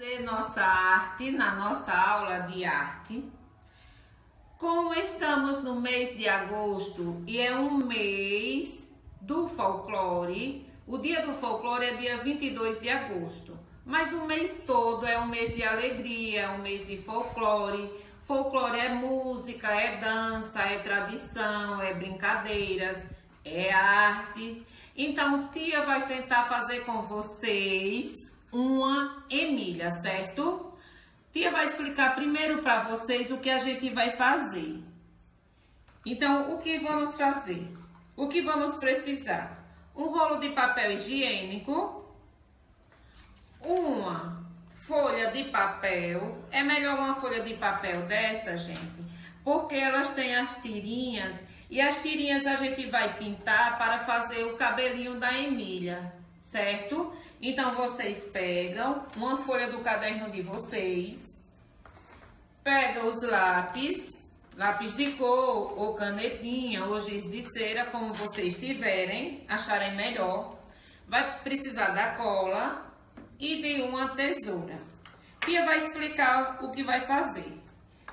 fazer nossa arte na nossa aula de arte. Como estamos no mês de agosto e é um mês do folclore, o dia do folclore é dia 22 de agosto, mas o mês todo é um mês de alegria, é um mês de folclore. Folclore é música, é dança, é tradição, é brincadeiras, é arte. Então, tia vai tentar fazer com vocês uma Emília, certo? Tia vai explicar primeiro para vocês o que a gente vai fazer. Então, o que vamos fazer? O que vamos precisar? Um rolo de papel higiênico, uma folha de papel. É melhor uma folha de papel dessa, gente, porque elas têm as tirinhas e as tirinhas a gente vai pintar para fazer o cabelinho da Emília, certo? Então, vocês pegam uma folha do caderno de vocês, pega os lápis, lápis de cor, ou canetinha, ou giz de cera, como vocês tiverem, acharem melhor. Vai precisar da cola e de uma tesoura. Tia vai explicar o que vai fazer.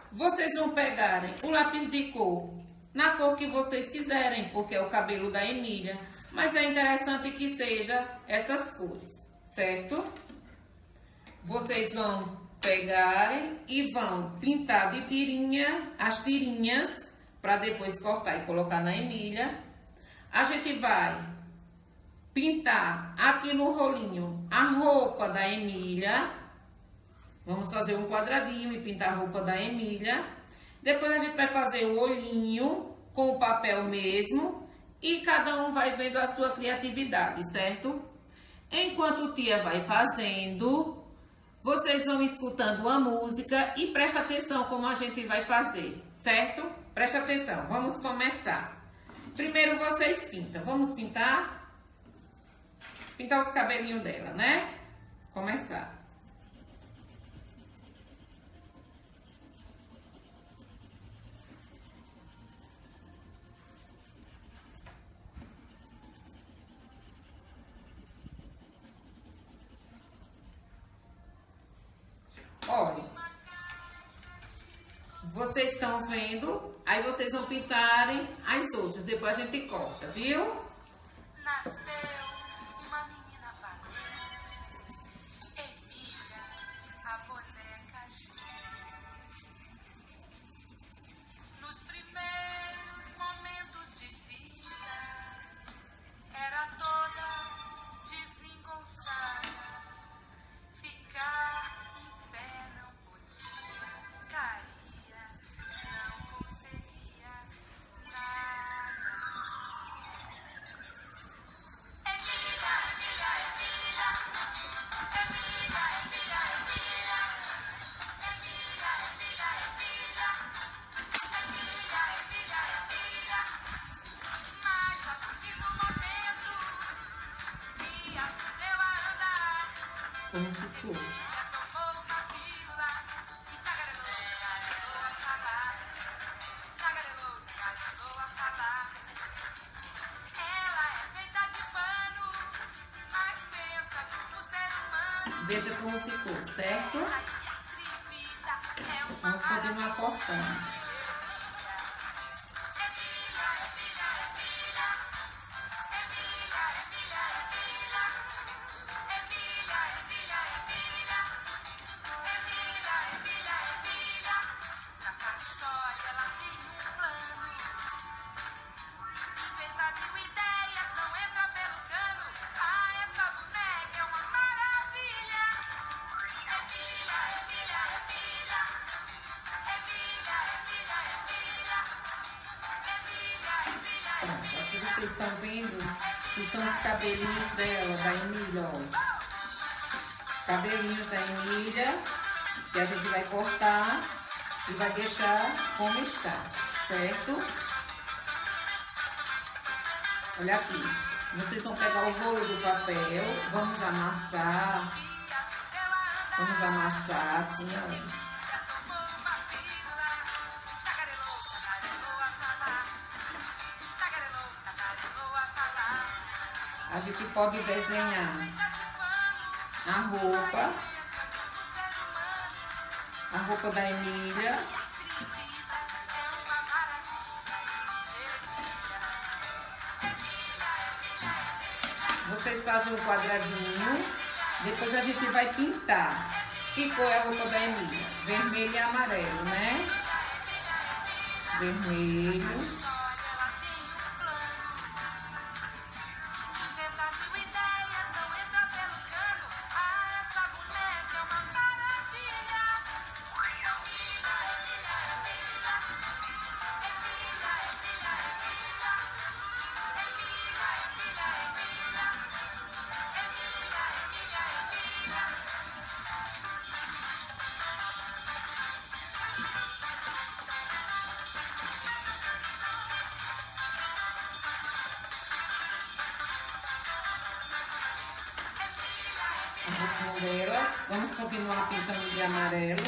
Vocês vão pegarem o lápis de cor na cor que vocês quiserem, porque é o cabelo da Emília mas é interessante que seja essas cores, certo? Vocês vão pegarem e vão pintar de tirinha as tirinhas para depois cortar e colocar na Emília. A gente vai pintar aqui no rolinho a roupa da Emília. Vamos fazer um quadradinho e pintar a roupa da Emília. Depois a gente vai fazer o olhinho com o papel mesmo e cada um vai vendo a sua criatividade, certo? Enquanto tia vai fazendo, vocês vão escutando a música e preste atenção como a gente vai fazer, certo? Preste atenção, vamos começar. Primeiro vocês pintam, vamos pintar? Pintar os cabelinhos dela, né? Começar. Estão vendo, aí vocês vão pintarem as outras, depois a gente corta, viu? Veja como ficou, certo? Vamos continuar cortando. Vocês estão vendo que são os cabelinhos dela, da Emília, ó. Os cabelinhos da Emília, que a gente vai cortar e vai deixar como está, certo? Olha aqui. Vocês vão pegar o rolo do papel, vamos amassar. Vamos amassar assim, ó. A gente pode desenhar a roupa a roupa da Emília. Vocês fazem um quadradinho, depois a gente vai pintar. Que cor é a roupa da Emília? Vermelho e amarelo, né? Vermelho. Dela. Vamos continuar pintando de amarelo.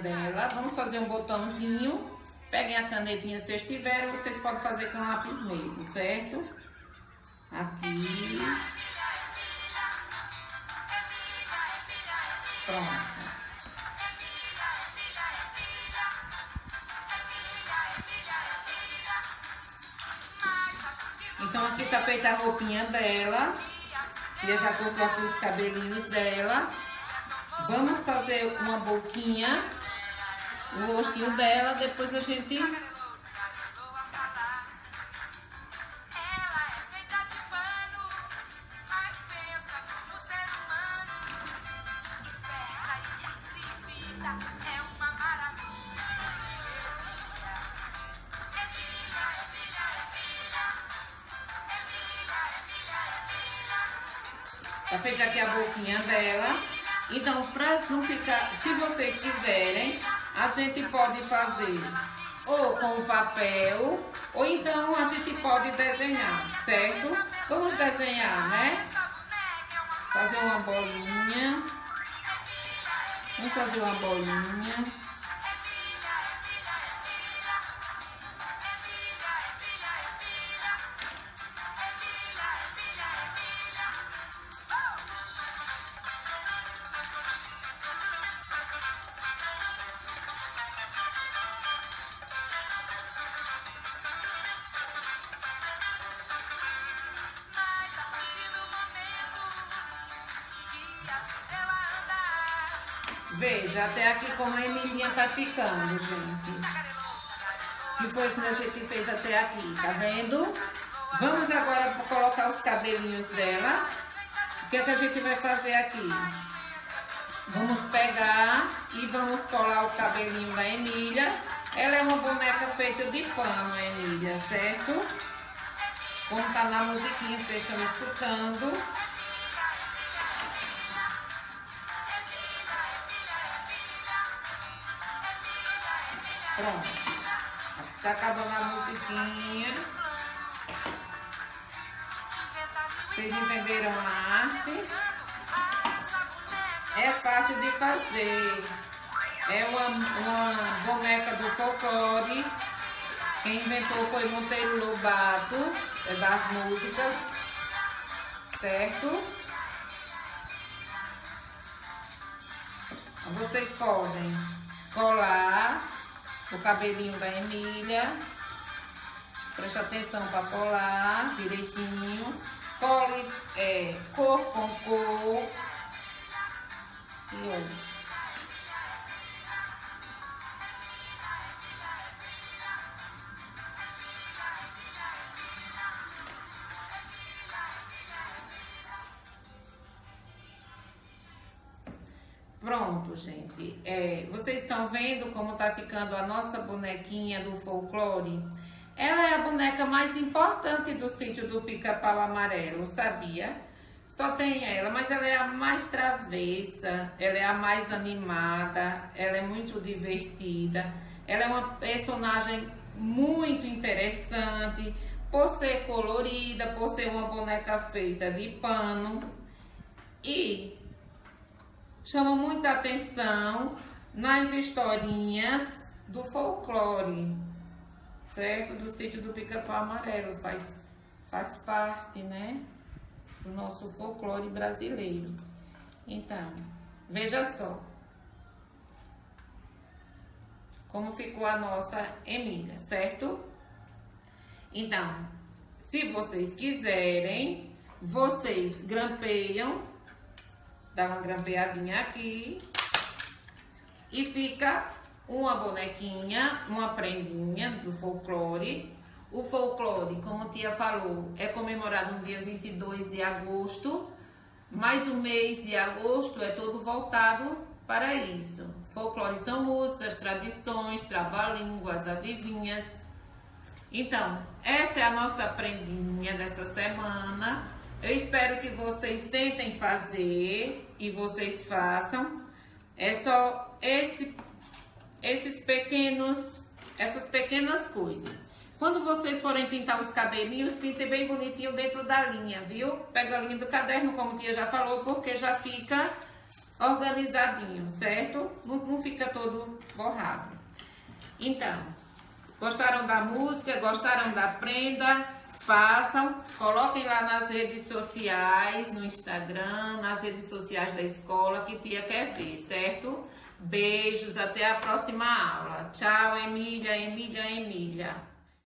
Dela. Vamos fazer um botãozinho. Peguem a canetinha se vocês tiverem, vocês podem fazer com lápis mesmo, certo? Aqui. Pronto. Então aqui tá feita a roupinha dela. E eu já cortou aqui os cabelinhos dela. Vamos fazer uma boquinha, o rostinho dela, depois a gente Tá feita aqui a boquinha dela. Então, para não ficar, se vocês quiserem, a gente pode fazer ou com o papel, ou então a gente pode desenhar, certo? Vamos desenhar, né? Fazer uma bolinha. Vamos fazer uma bolinha. Veja, até aqui como a Emilinha tá ficando, gente. Que foi que a gente fez até aqui, tá vendo? Vamos agora colocar os cabelinhos dela. O que, é que a gente vai fazer aqui? Vamos pegar e vamos colar o cabelinho da Emília. Ela é uma boneca feita de pano, Emília, certo? Como tá na musiquinha que vocês estão escutando. Pronto. Tá acabando a musiquinha. Vocês entenderam a arte? É fácil de fazer. É uma, uma boneca do folclore. Quem inventou foi Monteiro Lobato, é das músicas, certo? Vocês podem colar o cabelinho da Emília. Preste atenção para colar direitinho. Cole é, cor com cor. E olha. Pronto, gente. É, vocês estão vendo como está ficando a nossa bonequinha do folclore? Ela é a boneca mais importante do sítio do Pica-Pau Amarelo, sabia? Só tem ela, mas ela é a mais travessa, ela é a mais animada, ela é muito divertida, ela é uma personagem muito interessante, por ser colorida, por ser uma boneca feita de pano e chama muita atenção nas historinhas do folclore, certo? Do sítio do Pica-Pau Amarelo, faz, faz parte, né? Do nosso folclore brasileiro. Então, veja só como ficou a nossa Emília, certo? Então, se vocês quiserem, vocês grampeiam, dá uma grampeadinha aqui e fica uma bonequinha, uma prendinha do folclore. O folclore, como a tia falou, é comemorado no dia 22 de agosto, mas o mês de agosto é todo voltado para isso. Folclore são músicas, tradições, trava-línguas, adivinhas. Então, essa é a nossa prendinha dessa semana. Eu espero que vocês tentem fazer e vocês façam. É só esse, esses pequenos, essas pequenas coisas. Quando vocês forem pintar os cabelinhos, pintem bem bonitinho dentro da linha, viu? Pega a linha do caderno, como a tia já falou, porque já fica organizadinho, certo? Não, não fica todo borrado. Então, gostaram da música, gostaram da prenda? Façam, coloquem lá nas redes sociais, no Instagram, nas redes sociais da escola que tia quer ver, certo? Beijos, até a próxima aula. Tchau, Emília, Emília, Emília.